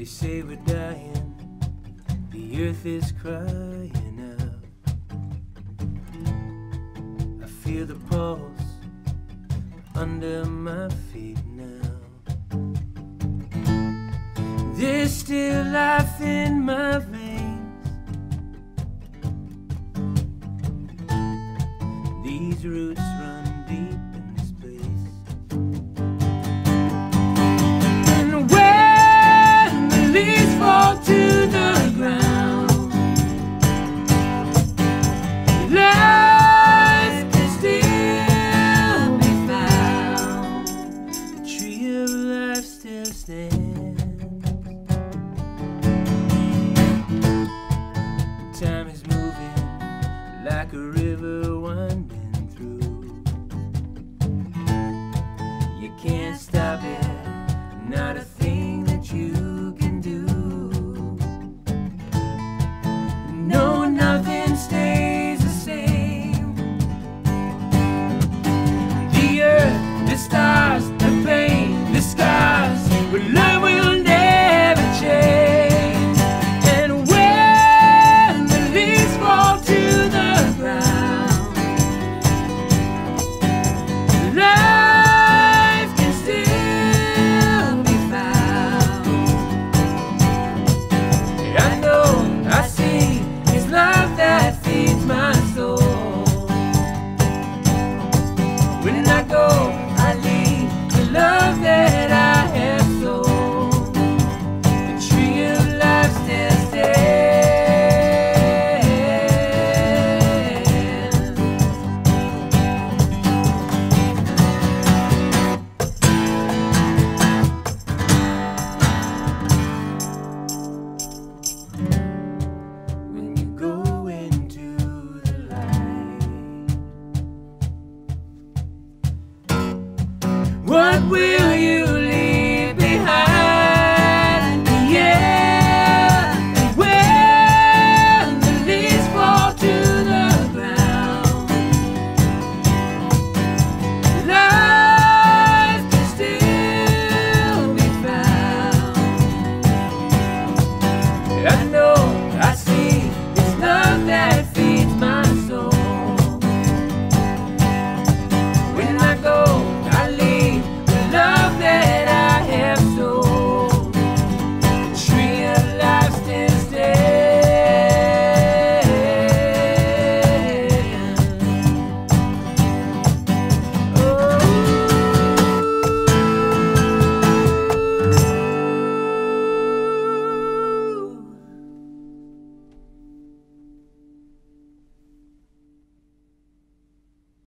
They say we're dying, the earth is crying out. I feel the pulse under my feet now. There's still life in my veins. These roots run